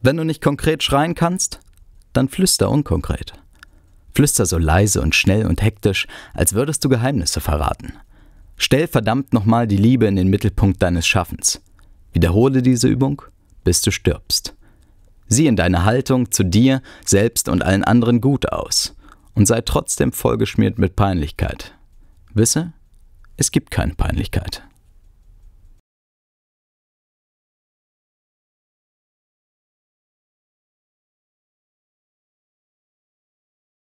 Wenn du nicht konkret schreien kannst, dann flüster unkonkret. Flüster so leise und schnell und hektisch, als würdest du Geheimnisse verraten. Stell verdammt nochmal die Liebe in den Mittelpunkt deines Schaffens. Wiederhole diese Übung, bis du stirbst. Sieh in deiner Haltung zu dir, selbst und allen anderen gut aus und sei trotzdem vollgeschmiert mit Peinlichkeit. Wisse, es gibt keine Peinlichkeit.